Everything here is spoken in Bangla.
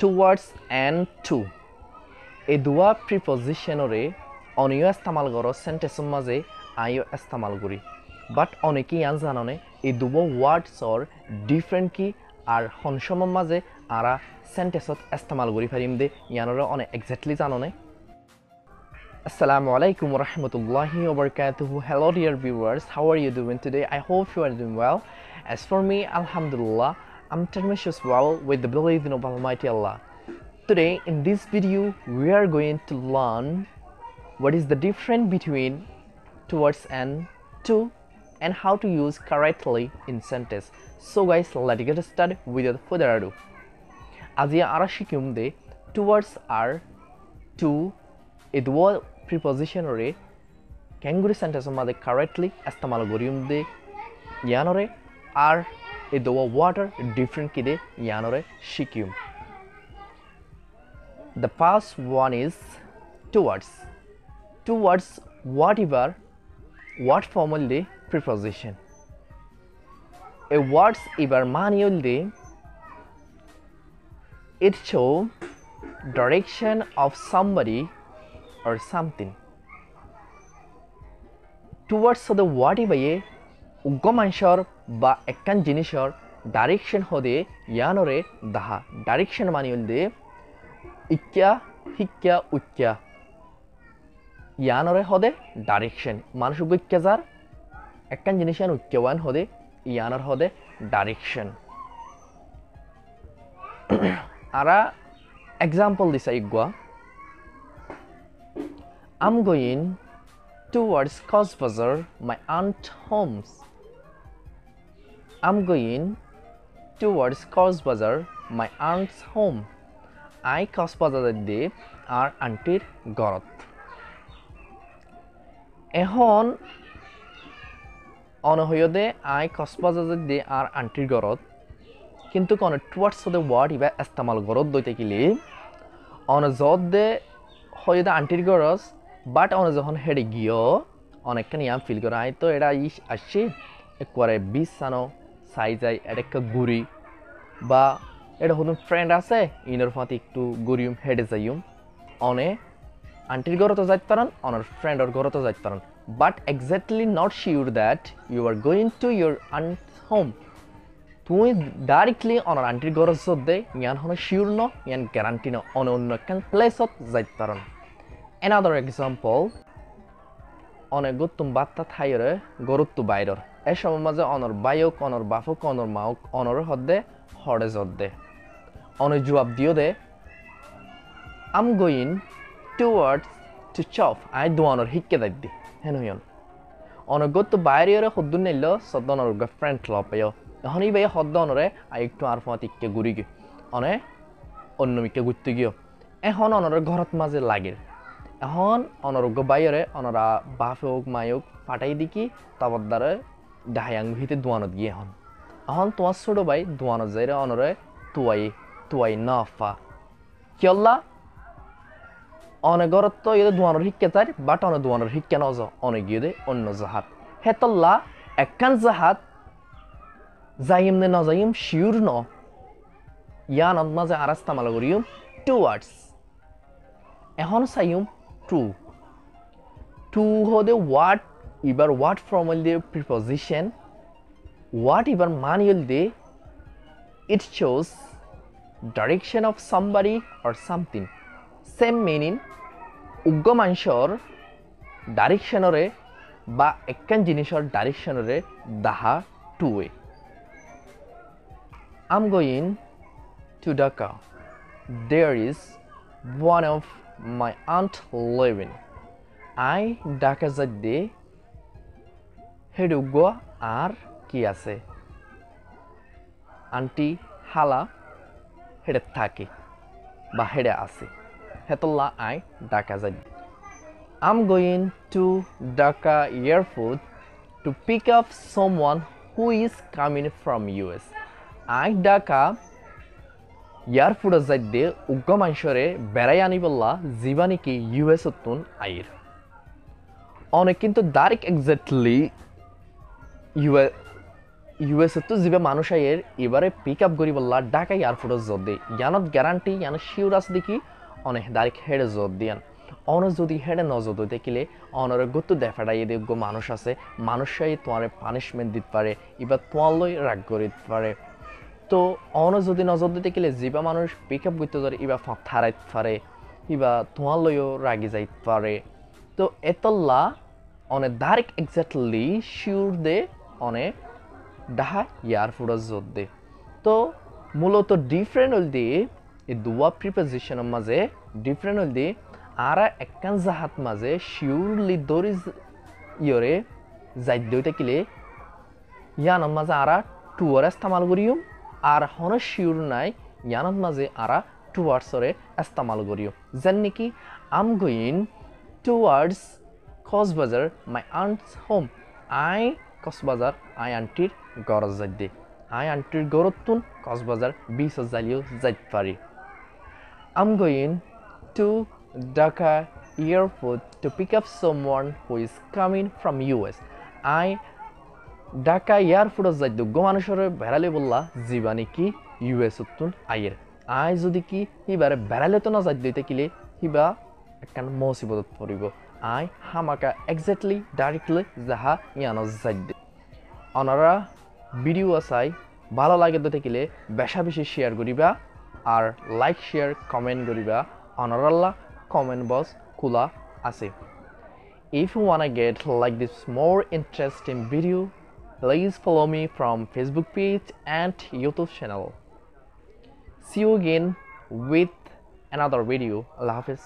towards and to. এই দুয়া প্রিপজিশনরে অনিয় ইস্তমাল গর সেন্টেসম মাঝে আইও ইস্তমাল করি বাট অনেকেই ইয়ান জাননে, এই দুব ওয়ার্ডসর ডিফারেন্ট কি আর হনসম মাঝে আরা সেন্টেসত ইস্তমাল করি ফারিম দে ইয়ানরে অনেক এক্স্যাক্টলি জাননে? আসসালামু আলাইকুম রহমতুল্লাহি ওবরকাতুহু hello dear viewers how are you doing today I hope you are doing well as for me আলহামদুলিল্লাহ I'm Tanmashus Wawal with the belief in Almighty Allah. Today in this video we are going to learn what is the difference between towards and to and how to use correctly in sentence. So guys let's get started without further ado. Azia Arashikumde towards are to it was preposition re kangaroo sentence made correctly astamal goriyumde yanore are ए दो वाटर डिफरेंट किदे यानोरे शिक्यूम the first one is towards towards whatever what formal they preposition A words इवर manual they it shows direction of somebody or something towards the whatever ये উগ্র বা একখান জিনিসের ডাইরেকশন হদে ইয়ানরে দাহা ডাইরেকশন মানি হলদে ইক্যা হিক্যা উচ্চা ইয়ানরে হদে ডাইরেকশন মানুষ উগ্র যার একখান জিনিস উচ্চওয়ান হদে ইয়ানর হদে ডাইরেকশন আরা example this igwa i'm going towards Cosbazar, my aunt homes i'm going towards Cosbazar, my aunt's home. I Cosbazar de আর আন্টির গরত এখন অনহয়দে আই কসবাজার দে আর আন্টির গরত কিন্তু কোন towards the word Iba ইস্তেমাল গরত দইতে Keely on যত দে হয়তো আন্টির গরস বাট অন যখন হেডে গিয়ে অনেকখানি ইয়াম ফিল করে আই তো এটা ইস আসছে একবারে বিশ সানো চাই যাই এটা গুড়ি, বা এটা হতুন ফ্রেন্ড আছে? ইনর ফাঁতি একটু গুড়িম হেডে যাইম অনে আন্টির ঘরতো যাইতে পারেন, অনার ফ্রেন্ডর ঘরতো যাইতে পারেন। But exactly not sure that you are going to your aunt home তুমি ডাইরেক্টলি অনার আন্টির ঘরত দে, ইয়ান হনো শিওর ন, ইয়ান গ্যারান্টি ন, অন অন্য একখান প্লেসত যাইতে পারেন। এনাদার এক্সাম্পল অনেক গুত্তুম বার্তা থাইরে গরুত্তু বাইরর এ সময় মাঝে অনর বাইক অনর বাফক, অনর মাওক অনর হদ্দে হরে দে অনেক জবাব দিও দে আম গোয়িং টুয়ার্ডস টু চফ আই দোয়ানোর হিক্কে দাইদি হেন হইন অনেক গত্তু বাইরে হদ্দু নিল সদনর ফ্রেন্ড লপেয় এখন এই ভাই হদ্দ অনরে আই একটু আর ফাঁত ইকে ঘুরি গে অনে অন্য মিকে ঘুরতে গিয়ে। এখন অনরের ঘরত মাঝে লাগে এখন অনরোগ্য বাইরে অনরা বাপ হোক মাই হোক ফাটাই দিকি তারপর দ্বারা ডাহায়াং ভিতে দোয়ানত গিয়ে এখন এখন তোমার ছোট ভাই দোয়ানত যাই রে অনরে তুয়াই তুয়াই না ফা কিয়ল্লা অনেক ঘরত তো ইয়ে দোয়ানোর শিক্ষা চাই বাট অনেক দোয়ানোর শিক্ষা নজ অনেক গিয়ে অন্য জাহাত হেতল্লা একখান জাহাত যাইম নে নজাইম শিউর ন ইয়ান মাঝে আর ইস্তেমাল করিম টুয়ার্ডস এখন চাইম টু টু হদে ওয়াট এবার ওয়াট ফর্মাল দিয়ে প্রিপোজিশন ওয়াট এবার মানিয়াল দিয়ে it shows direction of somebody or something same meaning উগ্র মানুষের ডাইরেকশনরে বা একখান জিনিসের ডাইরেকশনরে দাহা two way I'm going to Dhaka. There is one of my aunt living. I, Dhaka যাইতে হেডুগ আর কি আছে? আন্টি হালা হেডে থাকে বা হেডে আছে। হেতল্লা আই ডাকা যাই I'm going to Dhaka airport to pick up someone who is coming from US. আই ঢাকা এয়ারপোর্টত যাইতে উগ্র মানুষরে বেড়াই আনিবল্লা জীবানিকি ইউএস তুন আইর। অনেক কিন্তু ডাইরেক্ট এক্স্যাক্টলি ইউএ ইউএস তো যিবা মানুষ আইয়ের এবারে পিক আপ করি বললা ঢাকা এয়ারপোর্টত জোর দে ইয়ানত গ্যারান্টি শিওর আছে দেখি, অনেক ডাইরেক্ট হেডে জোর দিয়ান। অন যদি হেডে নজর দিতে কিলে অনরে গত দেফাটাই দিয়ে গো মানুষ আছে। মানুষাই তোমার পানিশমেন্ট দিতে পারে, এবার তোমার লই রাগ করে দিতে পারে। তো অন যদি নজর দিতে গেলে যিবা মানুষ পিক আপ করতে ধরে ইবা থারাইতে পারে ইবা তোমার লইও রাগি যাইতে পারে। তো এতল্লা অনে ডাইরেক্ট এক্স্যাক্টলি শিওর দে অনে ডাহা ইয়ার দে তো মূলত ডিফারেন্ট হল দিয়ে প্রিপোজিশনের মাঝে ডিফারেন্ট দিয়ে আরা একখান জাহাত মাঝে শিওরলি দৌড়ি ইয়রে যাই দইতে কিলে ইয়ানোর মাঝে আরা টুয়ার ইস্তেমাল করিও আর হন শিওর নাই ইয়ানোর মাঝে আরা টুয়ার্ডসরে ইস্তেমাল করিও যেন নাকি I'm going towards Cox's Bazar my aunt's home. I Cox's Bazar আই আন্টির গরজ যাই দে আই আন্টির গরতুন কক্সবাজার বিশ জালিও যাইতে পারি I'm going to Dhaka airport to pick up someone who is coming from US. I Dhaka এয়ারপোর্টত যাই গো মানুষের বেড়ালে বললা যিবা নাকি ইউএস উত্তুন আইয়ের? আই যদি কি সিবারে বেড়ালে তো না যাই দিতে কিলে সিবা একখান মসিবতত পড়িব। আই, হামাকা এক্স্যাক্টলি ডাইরেক্টলি যাহা ইয়ানো যাই অনারা, ভিডিও আসাই ভালো লাগে তো থাকলে বেশা বেশি শেয়ার করিবা আর লাইক শেয়ার কমেন্ট করিবা। অনারাল্লা কমেন্ট বক্স খোলা আছে। If you want get like this more interesting video please follow me from Facebook page and YouTube channel see you again with another video Allah Hafiz